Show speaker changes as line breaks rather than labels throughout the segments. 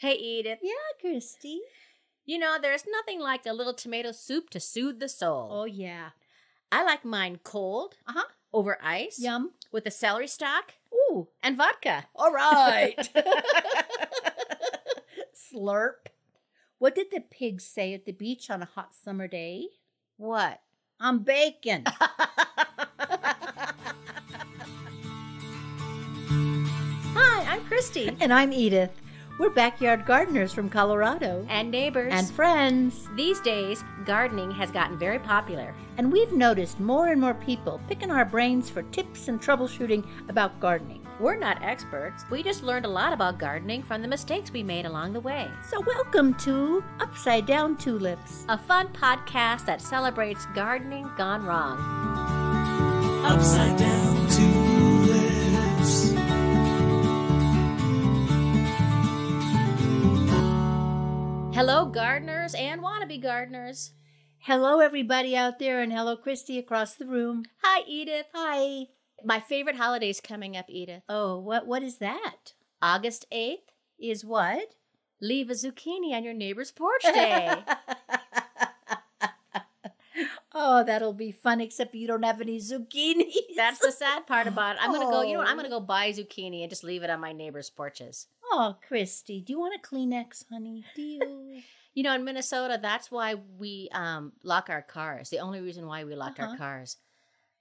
Hey, Edith.
Yeah, Christy.
You know, there's nothing like a little tomato soup to soothe the soul.
Oh, yeah.
I like mine cold,
Uh huh.
over ice,
Yum.
with a celery stalk
Ooh.
and vodka.
All right. Slurp. What did the pig say at the beach on a hot summer day?
What?
I'm bacon.
Hi, I'm Christy.
and I'm Edith. We're backyard gardeners from Colorado.
and neighbors.
And friends.
these days, gardening has gotten very popular.
And we've noticed more and more people picking our brains for tips and troubleshooting about gardening.
We're not experts. We just learned a lot about gardening from the mistakes we made along the way.
So, welcome to Upside Down Tulips.
A fun podcast that celebrates gardening gone wrong.
Upside down
Hello, gardeners and wannabe gardeners.
Hello, everybody out there, and hello, Christy across the room.
Hi, Edith.
Hi.
My favorite holiday's coming up, Edith.
Oh, what what is that?
August 8th,
Is what?
leave a zucchini on your neighbor's porch day.
Oh, that'll be fun. Except you don't have any zucchini.
That's the sad part about it. I'm going to go, you know what? I'm
Oh.
going to go buy zucchini and just leave it on my neighbor's porches.
Oh, Christy, do you want a Kleenex, honey? Do you?
You know, in Minnesota, that's why we um, lock our cars. The only reason why we locked our
Uh-huh.
cars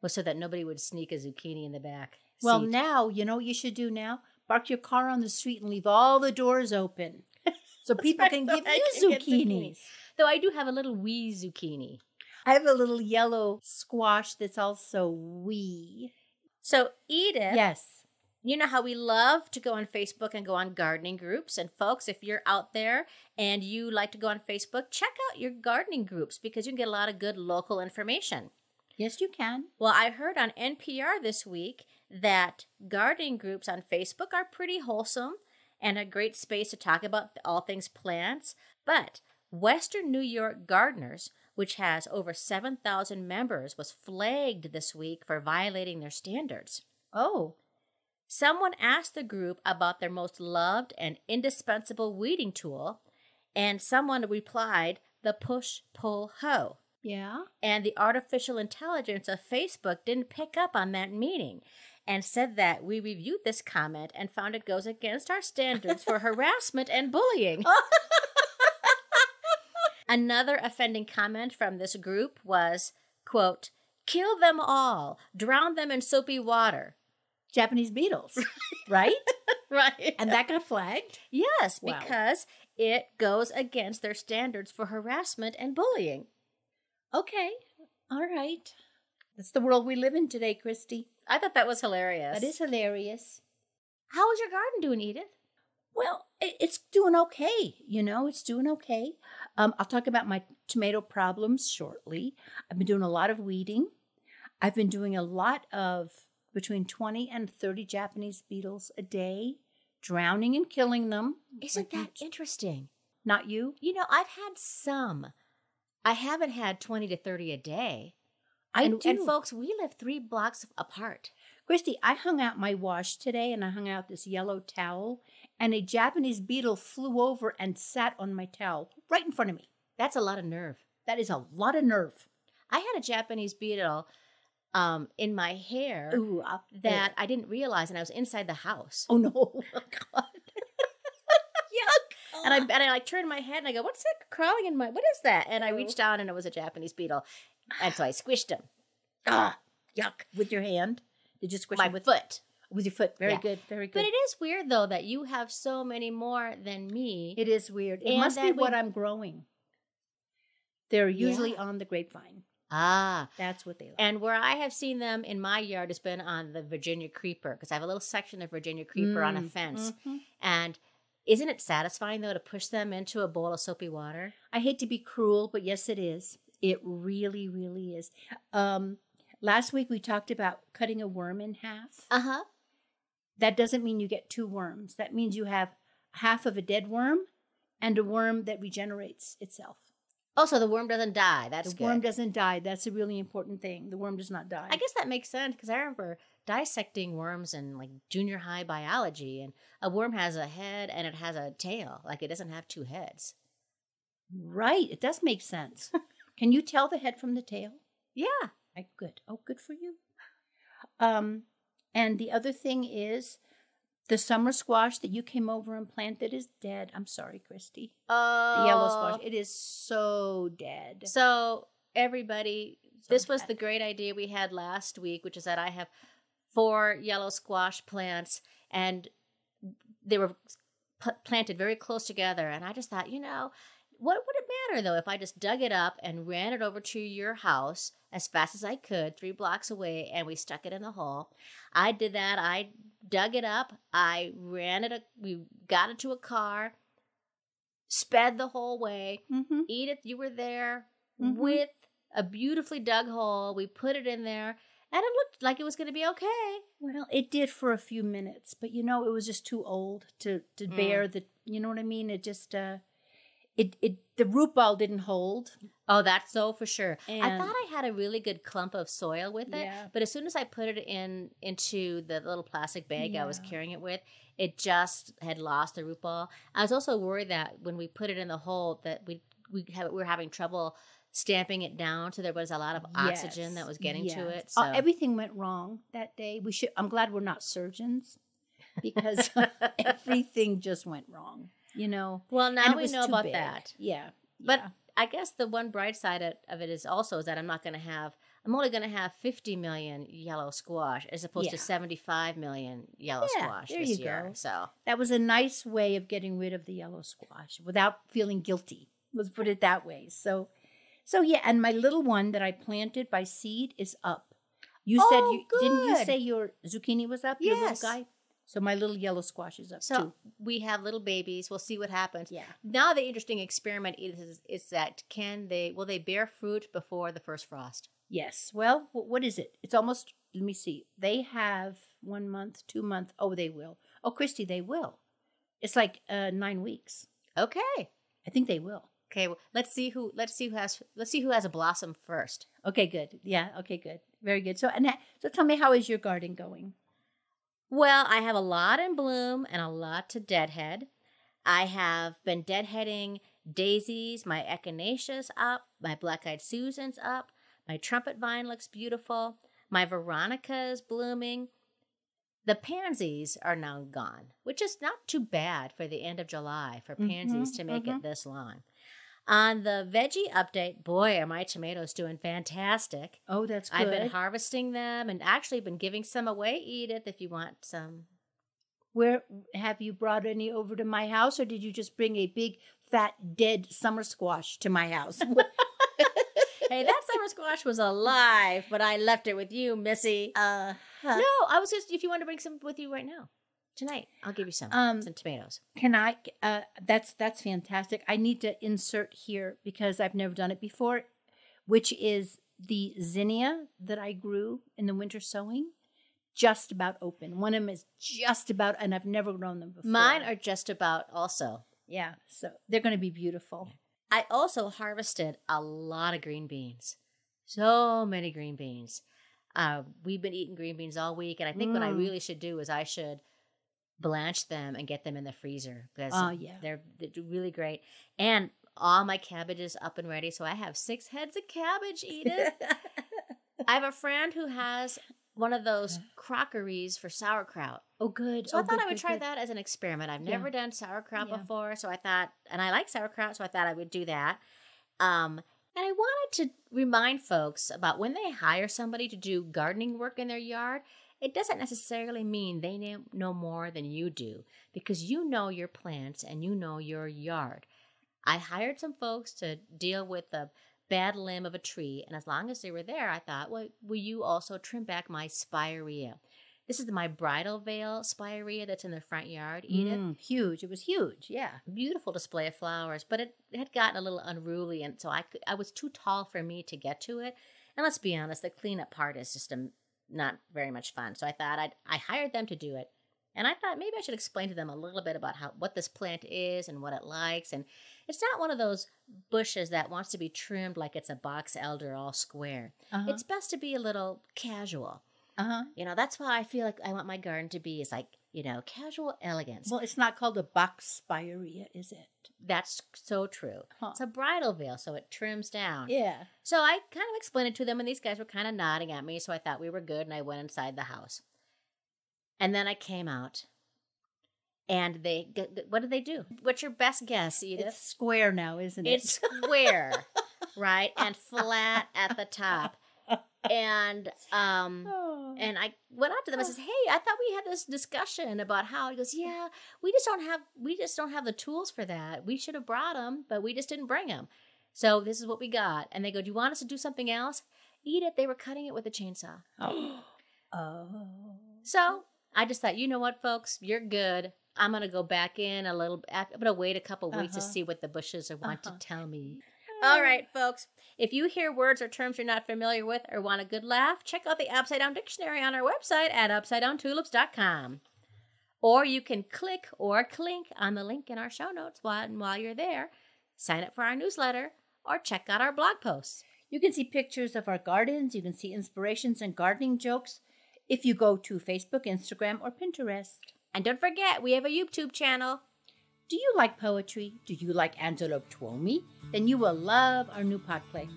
was so that nobody would sneak a zucchini in the back.
well, now you know what you should do. Now park your car on the street and leave all the doors open, so people
right,
can give you zucchinis.
Though I do have a little wee zucchini.
I have a little yellow squash that's also wee.
So, Edith,
Yes.
you know how we love to go on Facebook and go on gardening groups. And, folks, if you're out there and you like to go on Facebook, check out your gardening groups because you can get a lot of good local information.
Yes, you can.
Well, I heard on NPR this week that gardening groups on Facebook are pretty wholesome and a great space to talk about all things plants. But Western New York Gardeners, which has over 7,000 members, was flagged this week for violating their standards.
Oh,
Someone asked the group about their most loved and indispensable weeding tool, and someone replied, the push pull hoe
yeah.
and the artificial intelligence of Facebook didn't pick up on that meaning and said that we reviewed this comment and found it goes against our standards for harassment and bullying. Another offending comment from this group was, quote, kill them all, drown them in soapy water.
Japanese beetles, right?
Right.
and that got flagged.
yes,
Wow.
because it goes against their standards for harassment and bullying.
Okay. All right. That's the world we live in today, Christy.
I thought that was hilarious.
That is hilarious.
How is your garden doing, Edith?
Well, it, it's doing okay. You know, it's doing okay. Um, I'll talk about my tomato problems shortly. I've been doing a lot of weeding. I've been doing a lot of between 20 and 30 Japanese beetles a day, drowning and killing them.
Isn't that
you-
interesting?
Not you?
You know, I've had some. I haven't had 20 to 30 a day.
I
and,
do.
and folks, we live three blocks apart.
Christy, I hung out my wash today and I hung out this yellow towel, and a Japanese beetle flew over and sat on my towel right in front of me.
That's a lot of nerve.
That is a lot of nerve.
I had a Japanese beetle um, in my hair
Ooh,
that I didn't realize, and I was inside the house.
Oh no! Oh, God. Yuck!
And I and I like turned my head and I go, "What's that crawling in my? What is that?" And I reached down and it was a Japanese beetle, and so I squished him
ah yuck with your hand. Did you squish
my
it with
foot.
With your foot? Very
Yeah.
good, very good.
But it is weird though that you have so many more than me.
it is weird. It must be what I'm growing. They're usually
Yeah.
on the grapevine.
ah,
That's what they like.
And where I have seen them in my yard has been on the Virginia creeper because I have a little section of Virginia creeper on a
Mm,
fence.
mhm.
And isn't it satisfying though to push them into a bowl of soapy water?
I hate to be cruel, but yes, it is. It really, really is. Um, last week we talked about cutting a worm in half.
Uh huh.
That doesn't mean you get two worms. That means you have half of a dead worm and a worm that regenerates itself.
Oh, so the worm doesn't die. That's
the
good.
worm doesn't die. That's a really important thing. The worm does not die.
I guess that makes sense because I remember dissecting worms in like junior high biology, and a worm has a head and it has a tail. Like it doesn't have two heads.
Right. It does make sense. Can you tell the head from the tail?
Yeah.
I, good. Oh, good for you. Um, and the other thing is the summer squash that you came over and planted is dead. I'm sorry, Christy.
Oh,
The yellow oh. squash. It is so dead.
So everybody,
So
this was the great idea we had last week, which is that I have four yellow squash plants, and they were p- planted very close together. And I just thought, you know, what would matter though if I just dug it up and ran it over to your house as fast as I could, three blocks away, and we stuck it in the hole? I did that. I dug it up. I ran it. A, we got it to a car. Sped the whole way.
Mm-hmm.
Edith, you were there
Mhm.
with a beautifully dug hole. We put it in there, and it looked like it was going to be okay.
Well, it did for a few minutes, but you know, it was just too old to to
Mm.
bear the. You know what I mean? It just uh, it it the root ball didn't hold.
Oh, that's so for sure. I thought I had a really good clump of soil with it,
Yeah.
but as soon as I put it in into the little plastic bag I was carrying it with, it just had lost the root ball. I was also worried that when we put it in the hole, that we we have we were having trouble stamping it down, so there was a lot of oxygen that was getting to it. So
Uh, everything went wrong that day. We should. I'm glad we're not surgeons because everything just went wrong. You know.
well, now we know about
big.
that.
Yeah.
But
yeah.
I guess the one bright side of it is also is that I'm not going to have. I'm only going to have 50 million yellow squash as opposed to 75 million yellow
Yeah,
squash
there
this
you
year.
go.
So
that was a nice way of getting rid of the yellow squash without feeling guilty. Let's put it that way. So, so yeah. And my little one that I planted by seed is up. You said
Oh,
you didn't you say your zucchini was up? Your
Yes.
little guy. So my little yellow squash is up
so
too.
we have little babies. We'll see what happens.
Yeah.
Now the interesting experiment is is that can they will they bear fruit before the first frost?
Yes. Well, what is it? It's almost. Let me see. They have one month, two month. Oh, they will. Oh, Christy, they will. It's like uh, nine weeks.
Okay.
I think they will.
Okay. Well, let's see who let's see who has let's see who has a blossom first.
Okay, good. Yeah. Okay, good. Very good. So, and so tell me, how is your garden going?
Well, I have a lot in bloom and a lot to deadhead. I have been deadheading daisies, my echinaceas up, my black-eyed Susans up, my trumpet vine looks beautiful, my veronica is blooming. The pansies are now gone, which is not too bad for the end of July for pansies
Mhm,
to make
mhm.
it this long. On the veggie update, boy, are my tomatoes doing fantastic.
Oh, that's good.
I've been harvesting them and actually been giving some away, Edith, if you want some.
Where have you brought any over to my house, or did you just bring a big, fat, dead summer squash to my house?
hey, that summer squash was alive, but I left it with you, Missy.
uh,
No, I was just, if you want to bring some with you right now, tonight, I'll give you some.
Um,
some tomatoes.
Can I? Uh, that's that's fantastic. I need to insert here because I've never done it before, which is the zinnia that I grew in the winter sowing, just about open. One of them is just about, and I've never grown them before.
Mine are just about also.
yeah, so they're going to be beautiful.
I also harvested a lot of green beans. So many green beans. Uh, we've been eating green beans all week, and I think what I
Mm.
really should do is I should blanch them and get them in the freezer because
Oh, yeah.
they're, they're really great. And all my cabbage is up and ready, so I have six heads of cabbage, Edith. I have a friend who has one of those crockeries for sauerkraut.
oh, good.
So
oh,
I thought
good,
I would
good,
try
good.
that as an experiment. I've
Yeah.
never done sauerkraut
Yeah.
before, so I thought, and I like sauerkraut, so I thought I would do that. Um, and I wanted to remind folks about when they hire somebody to do gardening work in their yard, it doesn't necessarily mean they know, know more than you do because you know your plants and you know your yard. I hired some folks to deal with the bad limb of a tree, and as long as they were there, I thought, well, will you also trim back my spirea? This is my bridal veil spirea that's in the front yard, Edith.
Mm, huge. It was huge. Yeah.
Beautiful display of flowers, but it had gotten a little unruly, and so I could, I was too tall for me to get to it. And let's be honest, the cleanup part is just a, not very much fun. So I thought I'd I hired them to do it, and I thought maybe I should explain to them a little bit about how what this plant is and what it likes. And it's not one of those bushes that wants to be trimmed like it's a box elder all square.
Uh-huh.
It's best to be a little casual.
Uh huh.
You know, that's why I feel like I want my garden to be is like, you know, casual elegance.
Well, it's not called a box spirea, is it?
That's so true.
Huh.
It's a bridal veil, so it trims down.
Yeah.
So I kind of explained it to them, and these guys were kind of nodding at me. So I thought we were good, and I went inside the house. And then I came out, and they, what did they do? What's your best guess, Edith?
It's square now, isn't it?
It's square, right, and flat at the top. And um,
Oh.
and I went up to them and says, "Hey, I thought we had this discussion about how." He goes, "Yeah, we just don't have we just don't have the tools for that. We should have brought them, but we just didn't bring them. So this is what we got." And they go, "Do you want us to do something else?" Edith. They were cutting it with a chainsaw.
oh. oh.
So I just thought, you know what, folks, you're good. I'm gonna go back in a little. I'm gonna wait a couple weeks to
Uh-huh.
see what the bushes are want
Uh-huh.
to tell me. All right, folks. If you hear words or terms you're not familiar with or want a good laugh, check out the Upside Down Dictionary on our website at upsidedowntulips.com. Or you can click or clink on the link in our show notes while, and while you're there. Sign up for our newsletter or check out our blog posts.
You can see pictures of our gardens. You can see inspirations and gardening jokes if you go to Facebook, Instagram, or Pinterest.
And don't forget, we have a YouTube channel.
Do you like poetry? Do you like Antelope Twomey? Then you will love our new pod play.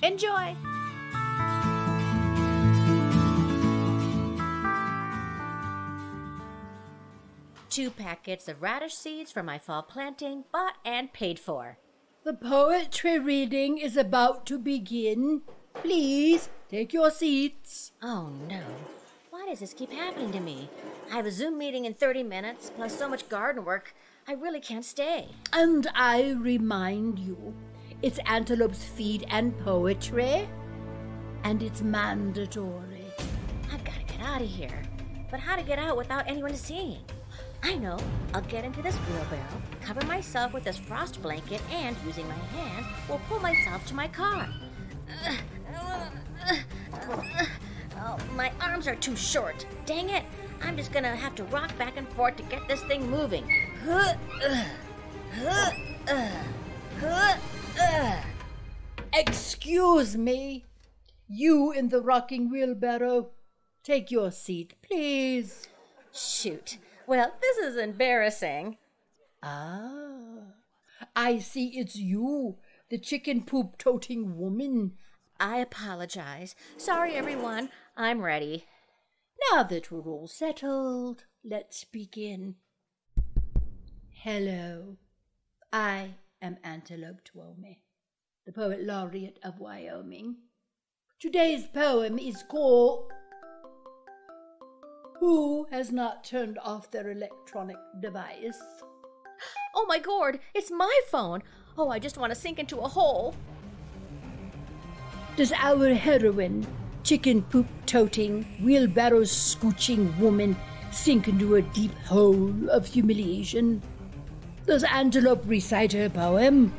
Enjoy! Two packets of radish seeds for my fall planting, bought and paid for.
The poetry reading is about to begin. Please take your seats.
Oh no. Why does this keep happening to me? I have a Zoom meeting in 30 minutes, plus so much garden work. I really can't stay.
And I remind you, it's Antelope's feed and poetry, and it's mandatory.
I've got to get out of here. But how to get out without anyone seeing? I know. I'll get into this wheelbarrow, cover myself with this frost blanket, and using my hand, will pull myself to my car. Oh, my arms are too short. Dang it. I'm just gonna have to rock back and forth to get this thing moving.
Excuse me. You in the rocking wheelbarrow. Take your seat, please.
Shoot. Well, this is embarrassing.
Ah, I see it's you, the chicken poop toting woman.
I apologize. Sorry, everyone. I'm ready.
Now that we're all settled, let's begin. Hello, I am Antelope Twomey, the poet laureate of Wyoming. Today's poem is called Who Has Not Turned Off Their Electronic Device?
Oh my gourd, it's my phone. Oh, I just want to sink into a hole.
Does our heroine, chicken poop toting, wheelbarrow scooching woman sink into a deep hole of humiliation? Does Antelope recite her poem?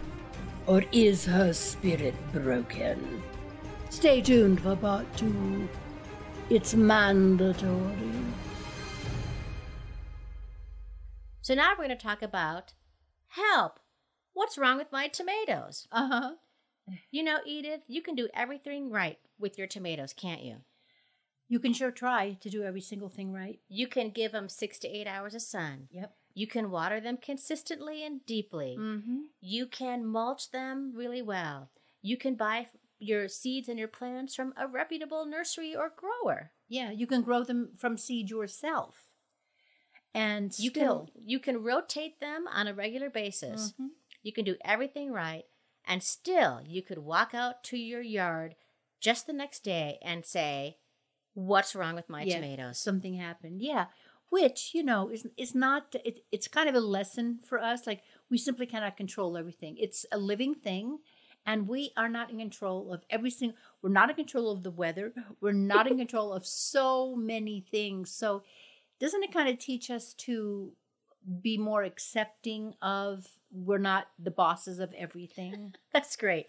Or is her spirit broken? Stay tuned for part two. It's mandatory.
So now we're going to talk about help. What's wrong with my tomatoes?
Uh huh.
You know, Edith, you can do everything right with your tomatoes, can't you?
You can sure try to do every single thing right.
You can give them six to eight hours of sun.
Yep.
You can water them consistently and deeply.
Mm-hmm.
You can mulch them really well. You can buy your seeds and your plants from a reputable nursery or grower.
Yeah, you can grow them from seed yourself. And
You
still,
can you can rotate them on a regular basis.
Mhm.
You can do everything right, and still you could walk out to your yard just the next day and say, "What's wrong with my
Yeah,
tomatoes?"
something happened. Yeah, which you know is is not. It, it's kind of a lesson for us. Like we simply cannot control everything. It's a living thing, and we are not in control of every single. We're not in control of the weather. We're not in control of so many things. So, doesn't it kind of teach us to be more accepting of we're not the bosses of everything?
That's great.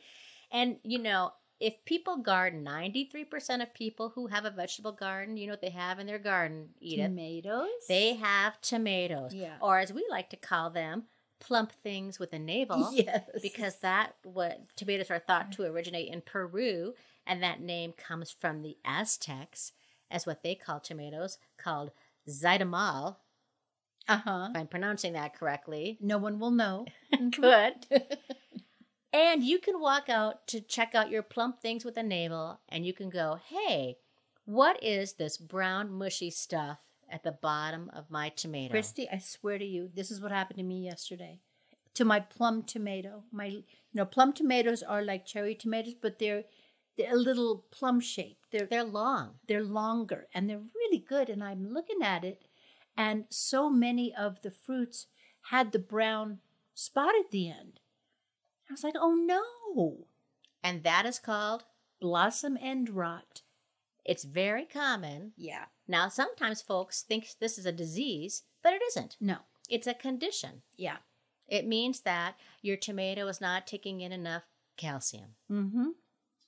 And you know, if people garden, ninety-three percent of people who have a vegetable garden, you know what they have in their garden, Edith?
Tomatoes.
They have tomatoes,
Yeah.
or as we like to call them, plump things with a navel.
yes
because that what tomatoes are thought to originate in Peru, and that name comes from the Aztecs, as what they call tomatoes, called xitomatl,
Uh huh.
if I'm pronouncing that correctly.
No one will know.
Good. and you can walk out to check out your plump things with a navel, and you can go, hey, what is this brown, mushy stuff at the bottom of my tomato?
Christy, I swear to you, this is what happened to me yesterday. To my plum tomato. My you know, plum tomatoes are like cherry tomatoes, but they're they're a little plum shaped. They're
They're long.
they're longer and they're really good. And I'm looking at it, and so many of the fruits had the brown spot at the end. I was like, oh no.
And that is called,
Blossom end rot.
it's very common.
Yeah.
Now, sometimes folks think this is a disease, but it isn't.
No.
It's a condition.
Yeah.
It means that your tomato is not taking in enough calcium.
Mm-hmm.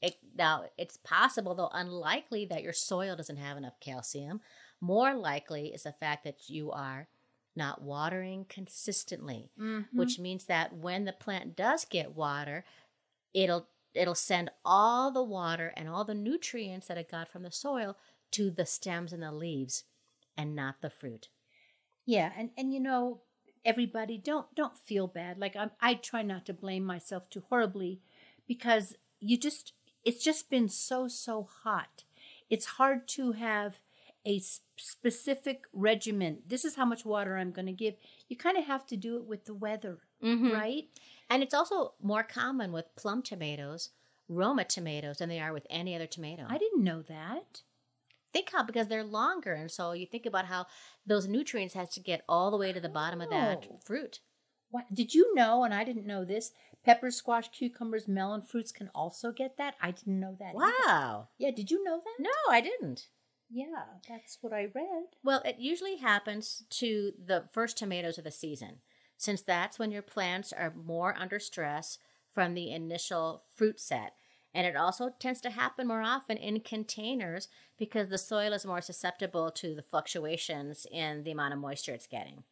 It, now, it's possible, though unlikely, that your soil doesn't have enough calcium. More likely is the fact that you are not watering consistently,
Mm-hmm.
which means that when the plant does get water, it'll it'll send all the water and all the nutrients that it got from the soil to the stems and the leaves and not the fruit.
Yeah, and and you know, everybody don't don't feel bad. Like I'm, I try not to blame myself too horribly, because you just it's just been so so hot. It's hard to have a specific regimen. This is how much water I'm going to give. You kind of have to do it with the weather,
Mm-hmm.
right?
And it's also more common with plum tomatoes, Roma tomatoes, than they are with any other tomato.
I didn't know that.
think how because they're longer, and so you think about how those nutrients has to get all the way to the bottom of that
Oh.
fruit.
What did you know? And I didn't know this. Peppers, squash, cucumbers, melon fruits can also get that. I didn't know that. either.
Wow!
Yeah, did you know that?
No, I didn't.
Yeah, that's what I read.
Well, it usually happens to the first tomatoes of the season, since that's when your plants are more under stress from the initial fruit set. And it also tends to happen more often in containers because the soil is more susceptible to the fluctuations in the amount of moisture it's getting.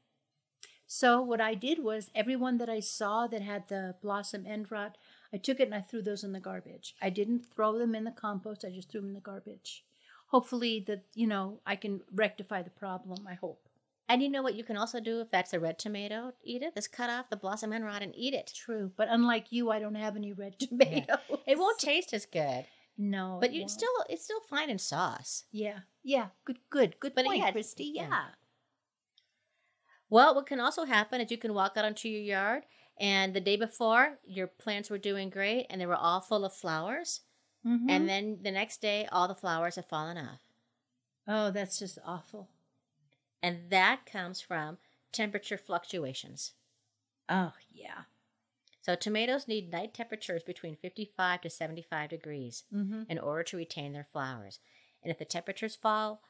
So what I did was everyone that I saw that had the blossom end rot, I took it and I threw those in the garbage. I didn't throw them in the compost. I just threw them in the garbage. Hopefully that you know I can rectify the problem. I hope.
And you know what you can also do if that's a red tomato, eat it. Just cut off the blossom end rot and eat it.
True, but unlike you, I don't have any red tomatoes.
It won't taste as good,
No,
but you still it's still fine in sauce.
Yeah, yeah. Good, good, good
But
point,
yeah,
Christy.
yeah.
Yeah.
Well, what can also happen is you can walk out onto your yard and the day before your plants were doing great and they were all full of flowers,
Mhm.
and then the next day all the flowers have fallen off.
oh, that's just awful.
And that comes from temperature fluctuations.
Oh yeah.
So tomatoes need night temperatures between 55 to 75 degrees
Mm-hmm.
in order to retain their flowers. And if the temperatures fall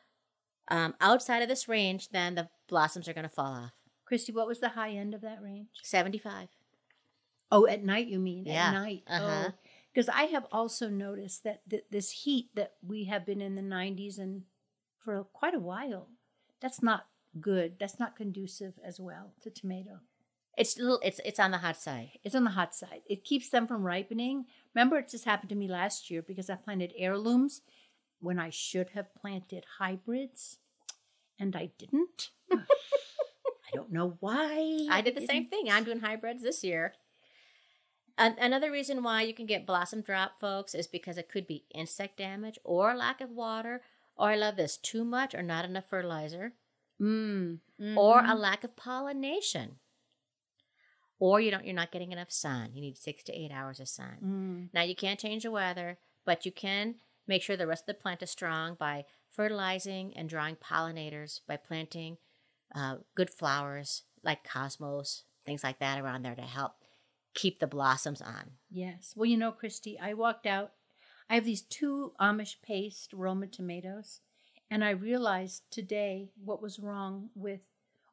um, outside of this range, then the blossoms are going to fall off.
Christy, what was the high end of that range?
75.
Oh, at night you mean?
Yeah.
At night.
Uh-huh.
Oh, because I have also noticed that th- this heat that we have been in the 90s and for quite a while, that's not good. That's not conducive as well to tomato.
It's little, it's it's on the hot side.
It's on the hot side. It keeps them from ripening. Remember, it just happened to me last year because I planted heirlooms when I should have planted hybrids, and I didn't. I don't know why.
I did the same thing. I'm doing hybrids this year. An- another reason why you can get blossom drop, folks, is because it could be insect damage or lack of water, or I love this, too much or not enough fertilizer,
Mm.
or
Mhm.
a lack of pollination. Or you don't you're not getting enough sun. You need six to eight hours of sun.
Mm.
Now you can't change the weather, but you can make sure the rest of the plant is strong by fertilizing and drawing pollinators by planting uh, good flowers like cosmos, things like that around there to help keep the blossoms on.
Yes. Well, you know, Christy, I walked out. I have these two Amish paste Roma tomatoes, and I realized today what was wrong with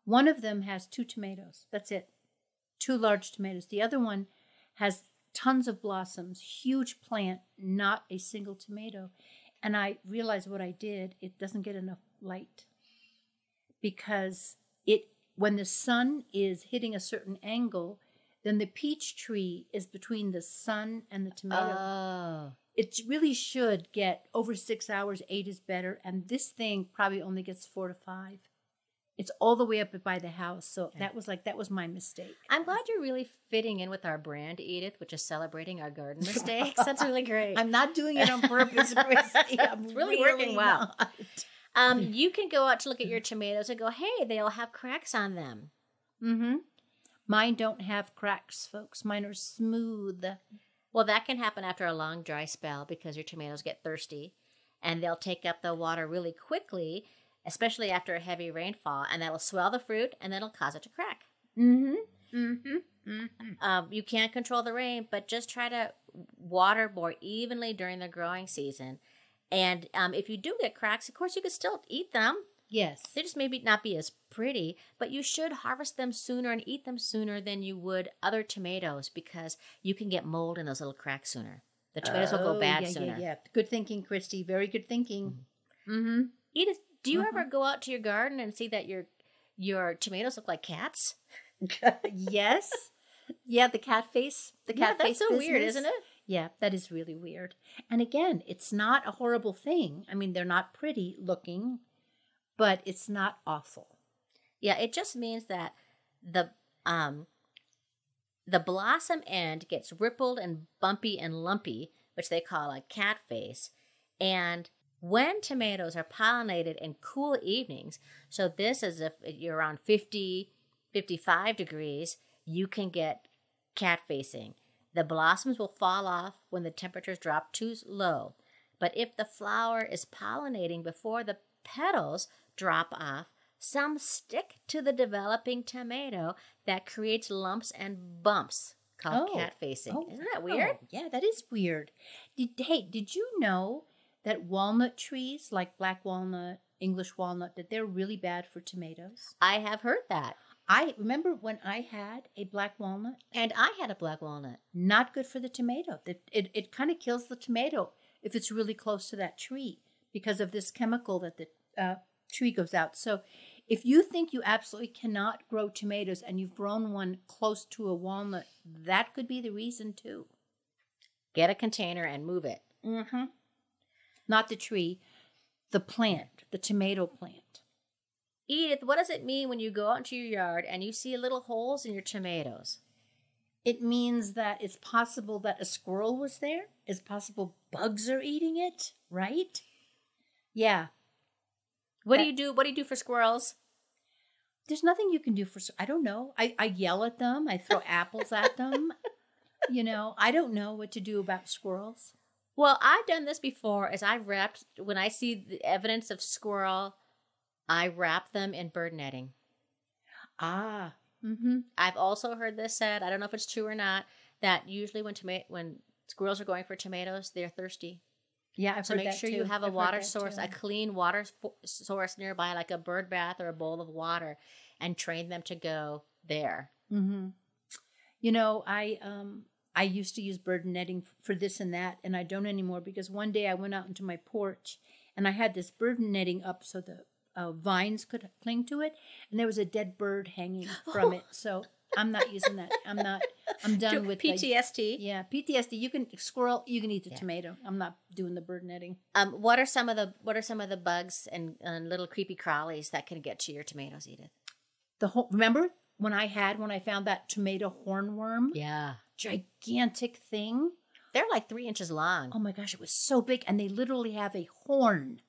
one of them has two tomatoes. That's it. Two large tomatoes. The other one has tons of blossoms, huge plant, not a single tomato. And I realized what I did, it doesn't get enough light. Because it when the sun is hitting a certain angle, then the peach tree is between the sun and the tomato.
Oh,
it really should get over six hours. Eight is better, and this thing probably only gets four to five. It's all the way up by the house, so that was like that was my mistake.
I'm glad you're really fitting in with our brand, Edith, which is celebrating our garden mistakes. That's really great.
I'm not doing it on purpose, Christy. I'm
It's really working well. Um, you can go out to look at your tomatoes and go, hey, they all have cracks on them.
Mm-hmm. Mine don't have cracks, folks. Mine are smooth.
Well, that can happen after a long dry spell because your tomatoes get thirsty and they'll take up the water really quickly, especially after a heavy rainfall, and that'll swell the fruit and that'll cause it to crack.
Mm-hmm. Mm-hmm. Mm-hmm.
Um, you can't control the rain, but just try to water more evenly during the growing season. And um, if you do get cracks, of course, you can still eat them.
Yes.
They just maybe not be as pretty, but you should harvest them sooner and eat them sooner than you would other tomatoes because you can get mold in those little cracks sooner. The tomatoes will
Oh,
go bad
yeah,
sooner.
Yeah, yeah. Good thinking, Christy. Very good thinking. Mm-hmm.
Edith, do you
Mhm.
ever go out to your garden and see that your your tomatoes look like cats?
yes. Yeah, the cat face. The cat
yeah,
face.
that's so weird, isn't it?
Yeah, that is really weird. And again, it's not a horrible thing. I mean, they're not pretty looking, but it's not awful.
Yeah, it just means that the um the blossom end gets rippled and bumpy and lumpy, which they call a cat face. And when tomatoes are pollinated in cool evenings, so this is if you're around 50, 55 degrees, you can get cat facing. The blossoms will fall off when the temperatures drop too low. But if the flower is pollinating before the petals drop off, some stick to the developing tomato that creates lumps and bumps called
Oh.
cat facing.
Oh,
Isn't that weird?
wow. Yeah, that is weird. Did hey, did you know that walnut trees like black walnut, English walnut, that they're really bad for tomatoes?
I have heard that.
I remember when I had a black walnut,
And I had a black walnut.
not good for the tomato. It it, it kind of kills the tomato if it's really close to that tree because of this chemical that the uh, tree goes out. So if you think you absolutely cannot grow tomatoes and you've grown one close to a walnut, that could be the reason too.
Get a container and move it.
Mm-hmm. Not the tree, the plant, the tomato plant.
Edith, what does it mean when you go out into your yard and you see little holes in your tomatoes?
It means that it's possible that a squirrel was there. It's possible bugs are eating it, right? Yeah.
What do you do? What do you do for squirrels?
There's nothing you can do for. I don't know. I, I yell at them. I throw apples at them. You know, I don't know what to do about squirrels.
Well, I've done this before. As I wrapped when I see the evidence of squirrel, I wrap them in bird netting.
Ah. Mm-hmm.
I've also heard this said. I don't know if it's true or not. That usually when toma- when squirrels are going for tomatoes, they're thirsty.
Yeah, I've
So make sure
too.
you have a
I've
water source,
too.
a clean water fo- source nearby, like a bird bath or a bowl of water, and train them to go there.
Mm-hmm. You know, I um I used to use bird netting for this and that, and I don't anymore because one day I went out into my porch and I had this bird netting up so the uh, vines could cling to it, and there was a dead bird hanging from it. So I'm not using that. I'm not. I'm done with the-
PTSD.
yeah, PTSD. You can squirrel. You can eat the
Yeah.
tomato. I'm not doing the bird netting.
Um, what are some of the what are some of the bugs and, and little creepy crawlies that can get to your tomatoes, Edith?
The whole. Remember when I had when I found that tomato hornworm,
Yeah,
gigantic thing.
they're like three inches long.
Oh my gosh, it was so big, and they literally have a horn.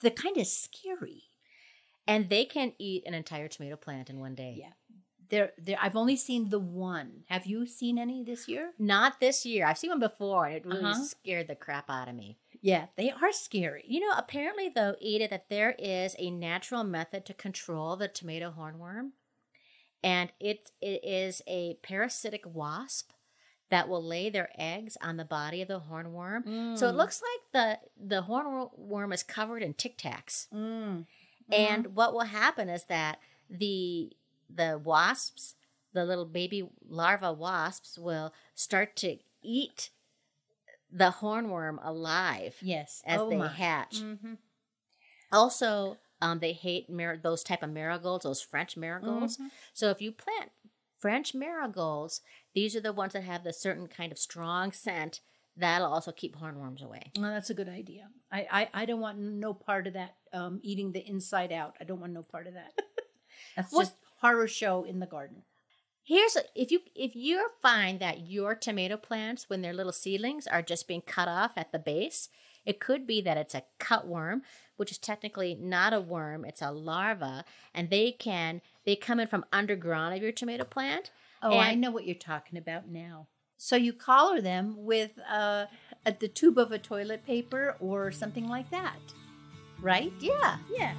They're kind of scary.
and they can eat an entire tomato plant in one day.
Yeah. They're, they're, I've only seen the one. Have you seen any this year?
Not this year. I've seen one before, and it really
Uh-huh.
scared the crap out of me.
Yeah, they are scary.
You know, apparently, though, Edith, that there is a natural method to control the tomato hornworm, and it it is a parasitic wasp that will lay their eggs on the body of the hornworm. So it
Mm.
looks like the the hornworm is covered in Tic Tacs.
Mm.
And what will happen is that the the wasps, the little baby larva wasps, will start to eat the hornworm alive
yes,
as
oh
they
my.
hatch.
Mhm.
Also, um, they hate mar- those type of marigolds, those French marigolds.
Mhm.
So if you plant French marigolds, these are the ones that have the certain kind of strong scent That'll also keep hornworms away.
Well, that's a good idea. I, I, I don't want no part of that um, eating the inside out. I don't want no part of that. That's
What-
just horror show in the garden.
Here's a, if you if you find that your tomato plants when they're little seedlings are just being cut off at the base, it could be that it's a cutworm, which is technically not a worm, it's a larva, and they can they come in from underground of your tomato plant.
Oh, I know what you're talking about now. So you collar them with uh, a, the tube of a toilet paper or something like that, right?
Yeah.
Yeah.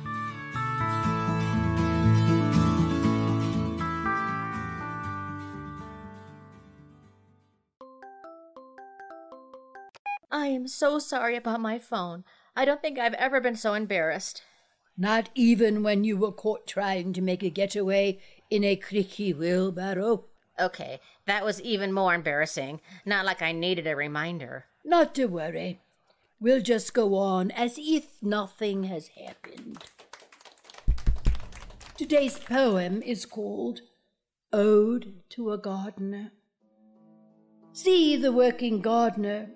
I am so sorry about my phone. I don't think I've ever been so embarrassed.
Not even when you were caught trying to make a getaway in a creaky wheelbarrow.
Okay, that was even more embarrassing. Not like I needed a reminder.
Not to worry. We'll just go on as if nothing has happened. Today's poem is called Ode to a Gardener. See the working gardener,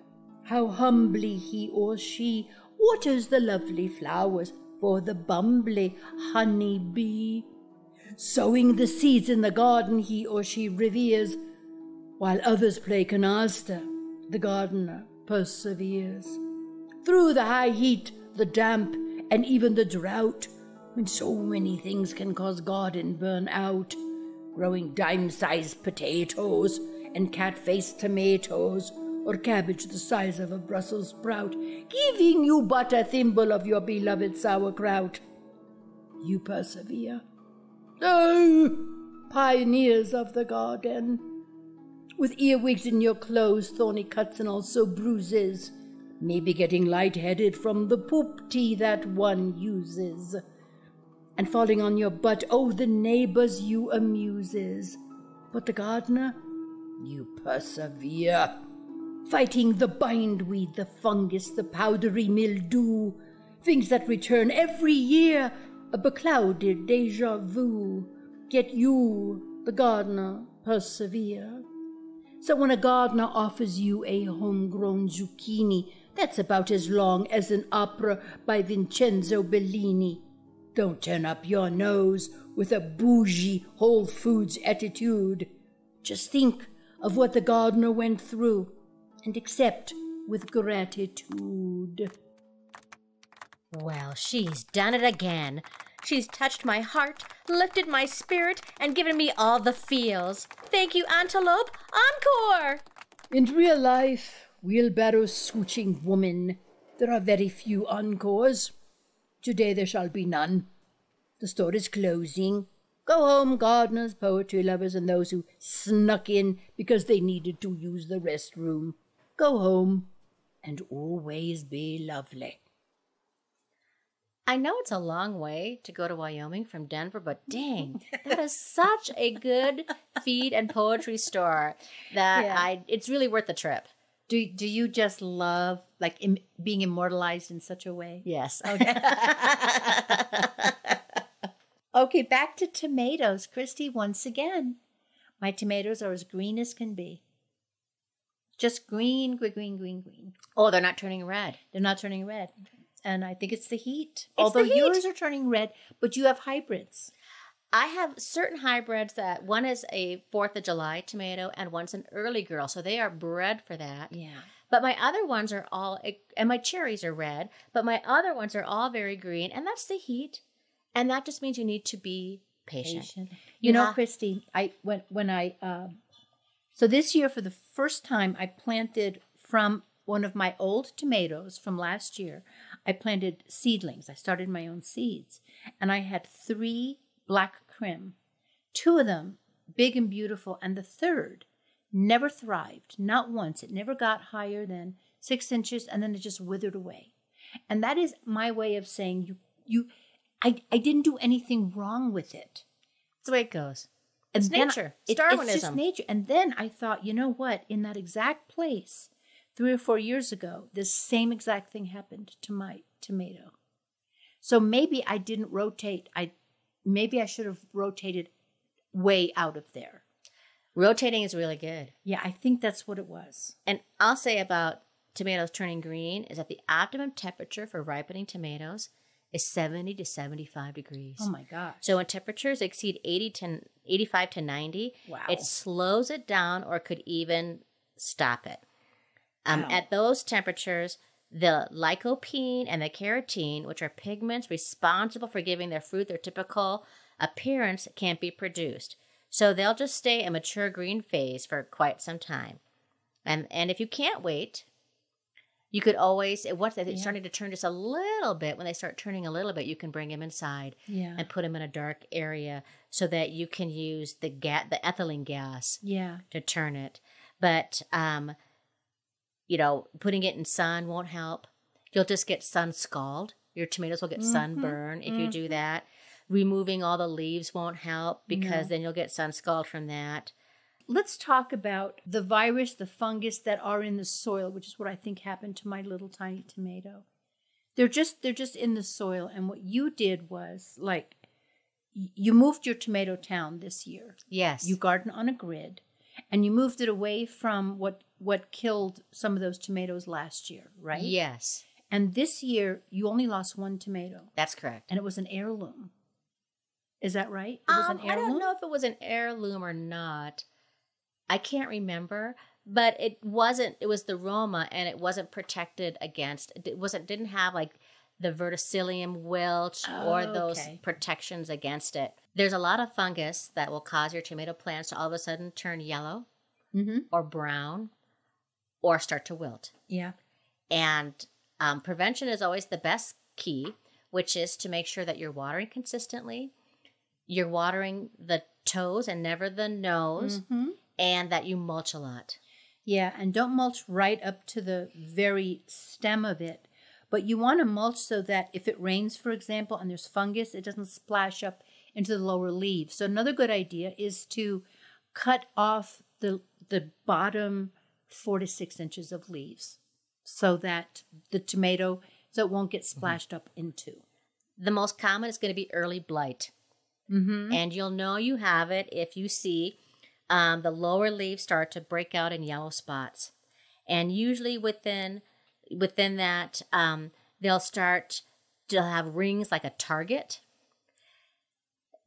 how humbly he or she waters the lovely flowers for the bumbly honey bee. Sowing the seeds in the garden he or she reveres, while others play canasta, the gardener perseveres. Through the high heat, the damp, and even the drought, when so many things can cause garden burn out, growing dime sized potatoes and cat faced tomatoes, or cabbage the size of a Brussels sprout, giving you but a thimble of your beloved sauerkraut. You persevere. Oh, pioneers of the garden! with earwigs in your clothes, thorny cuts, and also bruises. Maybe getting lightheaded from the poop tea that one uses. And falling on your butt, oh, the neighbors you amuses. But the gardener, you persevere. Fighting the bindweed, the fungus, the powdery mildew, things that return every year, a beclouded deja vu. Yet you, the gardener, persevere. So when a gardener offers you a homegrown zucchini that's about as long as an opera by Vincenzo Bellini, don't turn up your nose with a bougie Whole Foods attitude. Just think of what the gardener went through and accept with gratitude.
Well, she's done it again. She's touched my heart, lifted my spirit, and given me all the feels. Thank you, Antelope. Encore!
In real life, wheelbarrow scooching woman, there are very few encores. Today there shall be none. The store is closing. Go home, gardeners, poetry lovers, and those who snuck in because they needed to use the restroom. Go home and always be lovely.
I know it's a long way to go to Wyoming from Denver, but dang, that is such a good feed and poetry store that
Yeah.
I it's really worth the trip.
Do, do you just love like Im- being immortalized in such a way?
Yes.
Okay, okay, back to tomatoes. Christy, once again, my tomatoes are as green as can be. Just green, green, green, green, green.
oh, they're not turning red.
They're not turning red. And I think it's the heat.
the
Although
heat.
yours are turning red, but you have hybrids.
I have certain hybrids that one is a Fourth of July tomato and one's an early girl, so they are bred for that.
Yeah.
But my other ones are all, and my cherries are red, but my other ones are all very green, and that's the heat. And that just means you need to be patient.
You,
You
know, Christy, I when when I um, so this year for the first time I planted from one of my old tomatoes from last year. I planted seedlings. I started my own seeds, and I had three Black Krim. Two of them big and beautiful, and the third never thrived, not once. It never got higher than six inches, and then it just withered away. And that is my way of saying you you. I, I didn't do anything wrong with it.
That's the way it goes.
And
It's nature.
I- it- It's
Darwinism.
just nature. And then I thought, you know what? In that exact place, three or four years ago, this same exact thing happened to my tomato. So maybe I didn't rotate. I maybe I should have rotated way out of there.
Rotating is really good.
Yeah, I think that's what it was.
And I'll say about tomatoes turning green is that the optimum temperature for ripening tomatoes is 70 to 75 degrees.
Oh my gosh.
So when temperatures exceed 80 to 85 to 90,
Wow.
it slows it down or could even stop it. Um,
Wow.
At those temperatures, the lycopene and the carotene, which are pigments responsible for giving their fruit their typical appearance, can't be produced. So they'll just stay in a mature green phase for quite some time. And and if you can't wait, you could always once they're
Yeah.
starting to turn just a little bit, when they start turning a little bit, you can bring them inside
yeah.
and put them in a dark area so that you can use the gas the ethylene gas
Yeah.
to turn it. But um, you know, putting it in sun won't help. You'll just get sun scald. Your tomatoes will get
Mhm,
sunburn if you do that. Removing all the leaves won't help because
No.
then you'll get sun scald from that.
Let's talk about the virus, the fungus that are in the soil, which is what I think happened to my little tiny tomato. They're just they're just in the soil and what you did was like you moved your tomato town this year.
Yes.
You garden on a grid and you moved it away from what what killed some of those tomatoes last year, right?
Yes,
And this year you only lost one tomato
that's correct.
and it was an heirloom. Is that right? It was
Um,
an
I don't know if it was an heirloom or not. I can't remember, but it wasn't. It was the Roma, and it wasn't protected against. It wasn't. Didn't have like the verticillium wilt or
Oh,
those
okay.
protections against it. There's a lot of fungus that will cause your tomato plants to all of a sudden turn yellow
Mm-hmm.
or brown or start to wilt.
Yeah.
And um, prevention is always the best key, which is to make sure that you're watering consistently. You're watering the toes and never the nose,
Mm-hmm.
And that you mulch a lot.
Yeah, and don't mulch right up to the very stem of it. But you want to mulch so that if it rains, for example, and there's fungus, it doesn't splash up into the lower leaves. So another good idea is to cut off the the bottom four to six inches of leaves so that the tomato so it won't get splashed up into.
The most common is going to be early blight,
Mm-hmm.
and you'll know you have it if you see um, the lower leaves start to break out in yellow spots, and usually within within that um, they'll start to have rings like a target.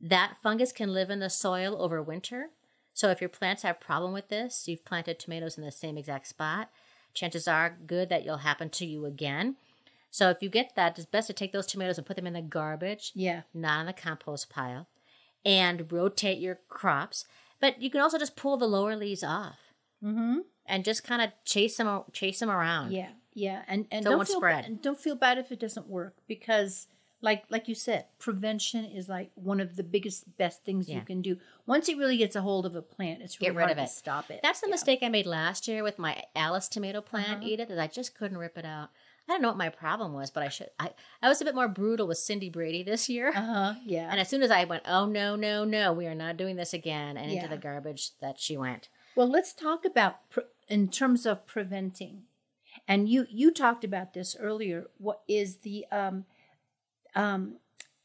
That fungus can live in the soil over winter. So if your plants have problem with this, you've planted tomatoes in the same exact spot, chances are good that you'll happen to you again. So if you get that, it's best to take those tomatoes and put them in the garbage,
Yeah.
not on the compost pile, and rotate your crops. But you can also just pull the lower leaves off
Mm-hmm.
and just kind of chase them chase them around.
Yeah, yeah, and and
So
don't feel
spread.
and don't feel bad if it doesn't work because, like like you said, prevention is like one of the biggest best things
Yeah.
you can do. Once it really gets a hold of a plant, it's really
Get rid
hard
of
to
it.
stop it.
That's the
Yeah.
mistake I made last year with my Alice tomato plant,
Uh-huh.
Edith, is I just couldn't rip it out. I don't know what my problem was, but I should. I, I was a bit more brutal with Cindy Brady this year.
Uh huh. Yeah.
And as soon as I went, oh no, no, no, we are not doing this again, and
Yeah.
into the garbage that she went.
Well, let's talk about pre- in terms of preventing, and you you talked about this earlier. What is the um um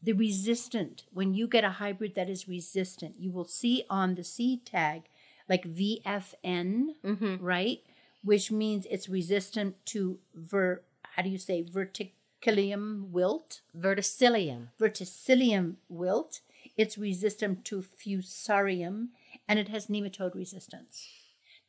the resistant? When you get a hybrid that is resistant, you will see on the seed tag like VFN,
Mm-hmm.
right? Which means it's resistant to ver. How do you say verticillium wilt?
Verticillium.
Verticillium wilt. It's resistant to fusarium, and it has nematode resistance.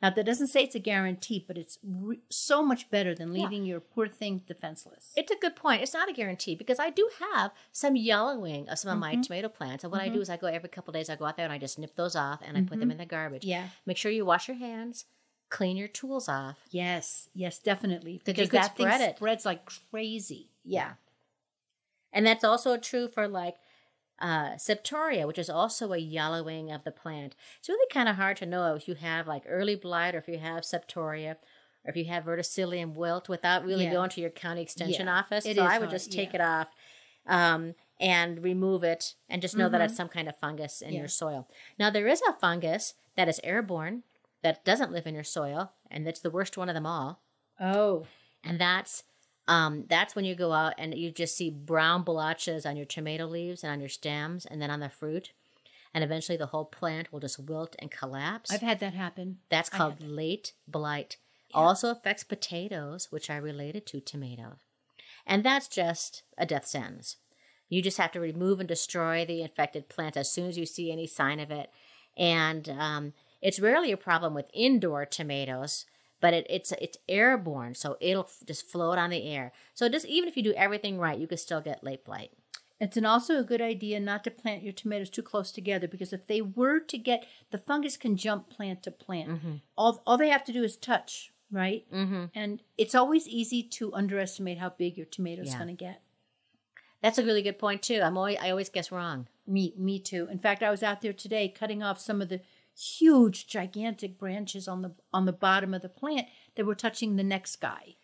Now, that doesn't say it's a guarantee, but it's re- so much better than
Yeah.
leaving your poor thing defenseless.
It's a good point. It's not a guarantee because I do have some yellowing of some of
Mm-hmm.
my tomato plants. And what I do is I go every couple days, I go out there and I just nip those off and I put them in the garbage.
Mm-hmm. yeah.
Make sure you wash your hands, clean your tools off.
Yes. Yes. Definitely.
That
Because that thing
spread it.
spreads like crazy. Yeah.
And that's also true for like uh, septoria, which is also a yellowing of the plant. It's really kind of hard to know if you have like early blight or if you have septoria or if you have verticillium wilt without really
Yeah.
going to your county extension
Yeah.
office.
It
so I would
hard,
just take
yeah.
it off um, and remove it and just know that
Mhm.
it's some kind of fungus in your soil. Now, there is a fungus that is airborne that doesn't live in your soil, and it's the worst one of them all
Oh.
and that's um, that's when you go out and you just see brown blotches on your tomato leaves and on your stems and then on the fruit and eventually the whole plant will just wilt and collapse
I've had that happen.
that's called late blight also affects potatoes, which are related to tomatoes. And that's just a death sentence. You just have to remove and destroy the infected plant as soon as you see any sign of it. And um, it's rarely a problem with indoor tomatoes, but it, it's it's airborne, so it'll f- just float on the air. So just even if you do everything right, you could still get late blight.
It's an also a good idea not to plant your tomatoes too close together because if they were to get the fungus can jump plant to plant. All all they have to do is touch, right?
Mm-hmm.
And it's always easy to underestimate how big your tomato's
Yeah.
going to get.
That's a really good point too. I'm always I always guess wrong.
Me, me too. In fact, I was out there today cutting off some of the huge, gigantic branches on the on the bottom of the plant that were touching the next guy.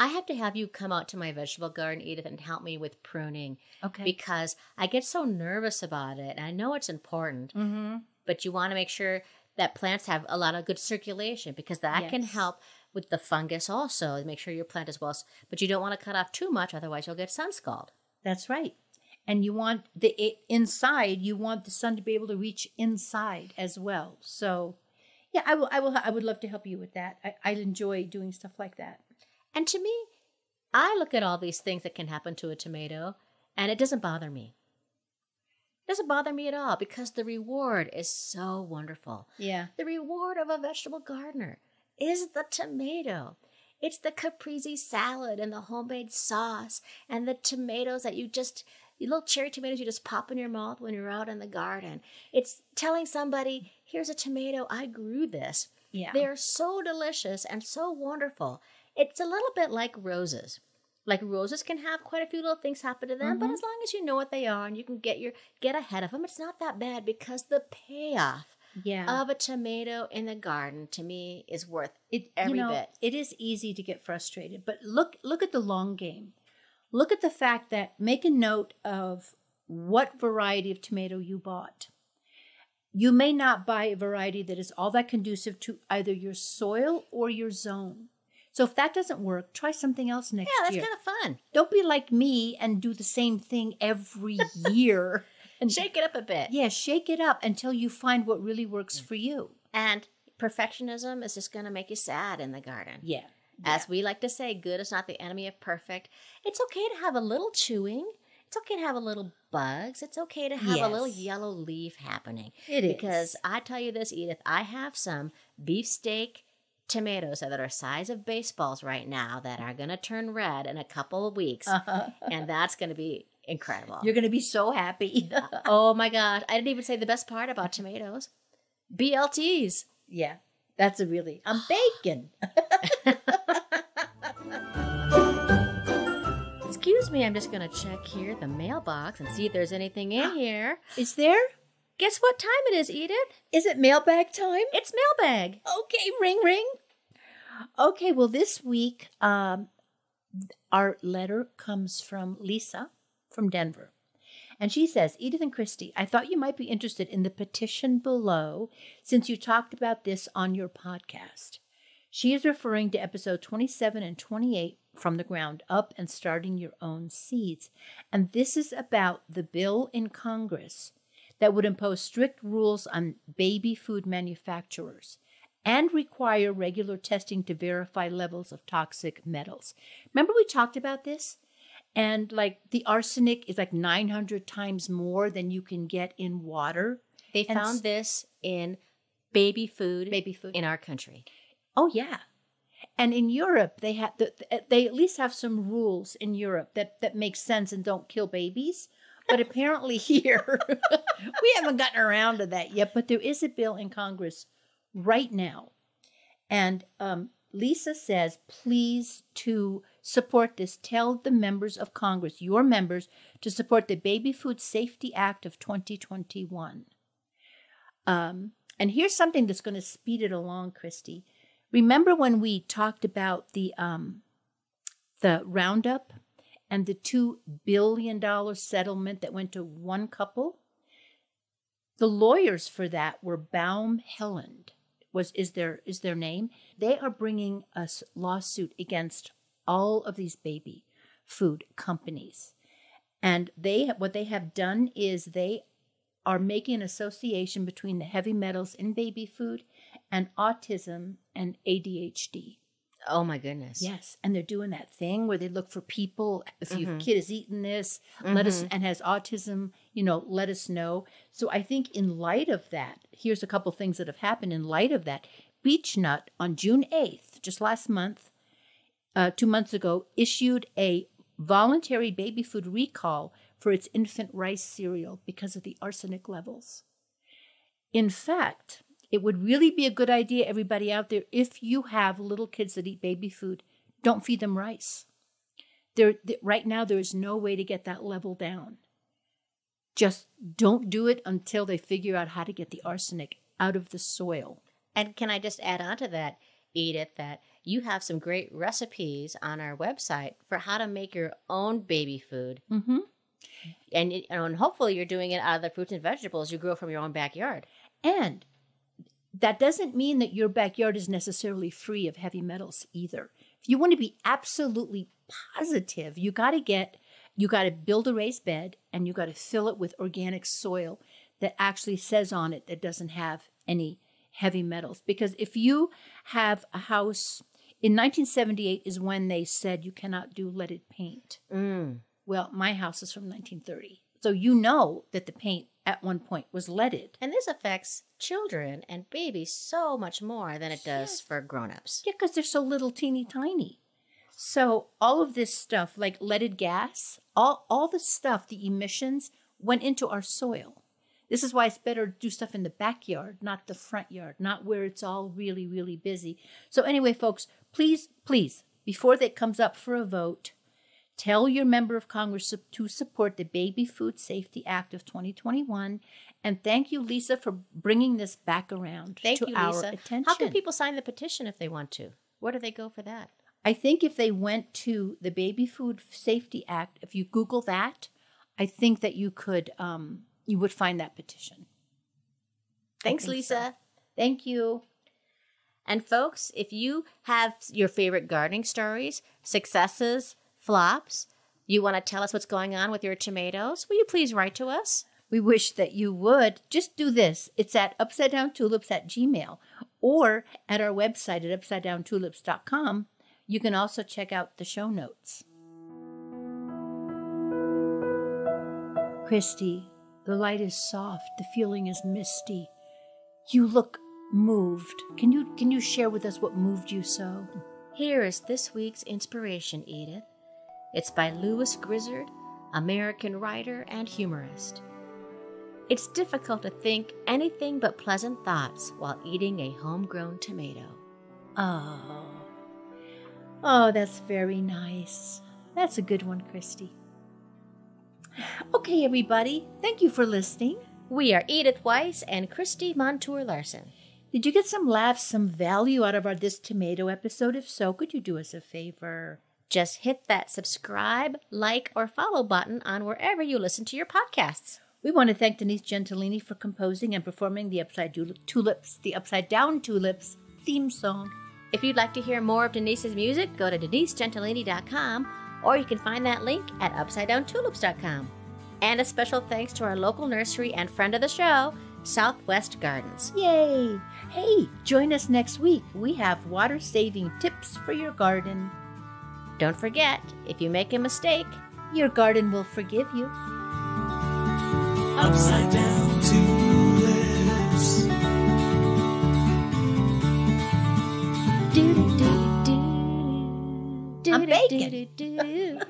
I have to have you come out to my vegetable garden, Edith, and help me with pruning
Okay.
because I get so nervous about it. And I know it's important,
mm-hmm.
but you want to make sure that plants have a lot of good circulation because that can help with the fungus also. Make sure your plant is well, but you don't want to cut off too much, otherwise you'll get sun scald.
That's right. And you want the it, inside. You want the sun to be able to reach inside as well. So, yeah, I will. I will. I would love to help you with that. I, I enjoy doing stuff like that.
And to me, I look at all these things that can happen to a tomato, and it doesn't bother me. It doesn't bother me at all because the reward is so wonderful.
Yeah.
The reward of a vegetable gardener is the tomato. It's the caprese salad and the homemade sauce and the tomatoes that you just, little cherry tomatoes you just pop in your mouth when you're out in the garden. It's telling somebody, here's a tomato, I grew this.
Yeah.
They're so delicious and so wonderful. It's a little bit like roses. Like roses can have quite a few little things happen to them, but mm-hmm. as long as you know what they are and you can get your get ahead of them, it's not that bad because the payoff
Yeah.
of a tomato in the garden to me is worth
it
every
you know,
bit.
It is easy to get frustrated, but look look at the long game. Look at the fact that make a note of what variety of tomato you bought. You may not buy a variety that is all that conducive to either your soil or your zone. So if that doesn't work, try something else next year.
Yeah, that's
year.
kind of fun.
Don't be like me and do the same thing every year. And
Shake it up a bit.
yeah, shake it up until you find what really works for you.
And perfectionism is just going to make you sad in the garden.
Yeah.
As we like to say, good is not the enemy of perfect. It's okay to have a little chewing. It's okay to have a little bugs. It's okay to have a little yellow leaf happening.
It is.
Because I tell you this, Edith, I have some beefsteak tomatoes that are size of baseballs right now that are going to turn red in a couple of weeks. Uh-huh. and that's going to be incredible.
You're going to be so happy.
oh my gosh. I didn't even say the best part about tomatoes BLTs.
yeah. That's a really, I'm bacon.
Excuse me, I'm just going to check here the mailbox and see if there's anything in here.
Is there?
Guess what time it is, Edith?
Is it mailbag time?
It's mailbag.
Okay, ring ring. Okay, well, this week, um, our letter comes from Lisa from Denver. And she says, Edith and Christy, I thought you might be interested in the petition below since you talked about this on your podcast. She is referring to episode 27 and 28 from the ground up and starting your own seeds. And this is about the bill in Congress that would impose strict rules on baby food manufacturers and require regular testing to verify levels of toxic metals. Remember, we talked about this? And like the arsenic is like 900 times more than you can get in water.
They
And
found this in baby food,
Baby food.
in our country.
Oh yeah. And in Europe, they have the, they at least have some rules in Europe that that make sense and don't kill babies. But apparently here, we haven't gotten around to that yet. But there is a bill in Congress right now, and um, Lisa says, please to support this, tell the members of Congress, your members, to support the Baby Food Safety Act of 2021. Um, and here's something that's going to speed it along, Christy. Remember when we talked about the um, the Roundup and the two billion dollar settlement that went to one couple? The lawyers for that were Baum Hedlund. Was is their is their name? They are bringing a lawsuit against all of these baby food companies, and they what they have done is they are making an association between the heavy metals in baby food and autism and ADHD.
Oh my goodness.
Yes, and they're doing that thing where they look for people. If your
Mhm.
kid has eaten this, let us
Mhm.
and has autism, you know, let us know. So I think in light of that, here's a couple things that have happened in light of that. Beechnut on June 8th, just last month, uh, two months ago, issued a voluntary baby food recall for its infant rice cereal because of the arsenic levels. In fact, it would really be a good idea, everybody out there, if you have little kids that eat baby food, don't feed them rice. There, th- right now, there is no way to get that level down. Just don't do it until they figure out how to get the arsenic out of the soil.
And can I just add on to that, Edith, that you have some great recipes on our website for how to make your own baby food.
Mm-hmm.
And, and hopefully you're doing it out of the fruits and vegetables you grow from your own backyard.
And that doesn't mean that your backyard is necessarily free of heavy metals either. If you want to be absolutely positive, you got to get, you got to build a raised bed and you got to fill it with organic soil that actually says on it that doesn't have any heavy metals. Because if you have a house in 1978 is when they said you cannot do leaded paint.
Mm.
Well, my house is from 1930. So you know that the paint at one point was leaded.
And this affects children and babies so much more than it does
Yes.
for grown-ups.
Yeah, because they're so little teeny tiny. So all of this stuff, like leaded gas, all all the stuff, the emissions went into our soil. This is why it's better to do stuff in the backyard, not the front yard, not where it's all really, really busy. So anyway, folks, please, please, before that comes up for a vote, tell your member of Congress to- support the Baby Food Safety Act of 2021. And thank you, Lisa, for bringing this back around
Thank
to
you,
our
Lisa.
attention.
How can people sign the petition if they want to? Where do they go for that?
I think if they went to the Baby Food Safety Act, if you Google that, I think that you could um, you would find that petition.
Thanks, Lisa.
so. Thank you.
And folks, if you have your favorite gardening stories, successes, flops, you want to tell us what's going on with your tomatoes, will you please write to us?
We wish that you would just do this. It's at upside down tulips at gmail or at our website at upside down tulips.com. You can also check out the show notes. Christy, the light is soft, the feeling is misty. You look moved. Can you can you share with us what moved you so?
Here is this week's inspiration, Edith. It's by Lewis Grizzard, American writer and humorist. It's difficult to think anything but pleasant thoughts while eating a homegrown tomato.
Oh. Oh, that's very nice. That's a good one, Christy. Okay, everybody. Thank you for listening.
We are Edith Weiss and Christy Montour Larson.
Did you get some laughs, some value out of our This Tomato episode? If so, could you do us a favor?
Just hit that subscribe, like, or follow button on wherever you listen to your podcasts.
We want to thank Denise Gentilini for composing and performing the Upside Tulips, the Upside Down Tulips theme song.
If you'd like to hear more of Denise's music, go to denisegentilini.com or you can find that link at upsidedowntulips.com. And a special thanks to our local nursery and friend of the show, Southwest Gardens.
Yay! Hey, join us next week. We have water saving tips for your garden.
Don't forget, if you make a mistake,
Your garden will forgive you.
Upside down
do
I'm baking.
do do.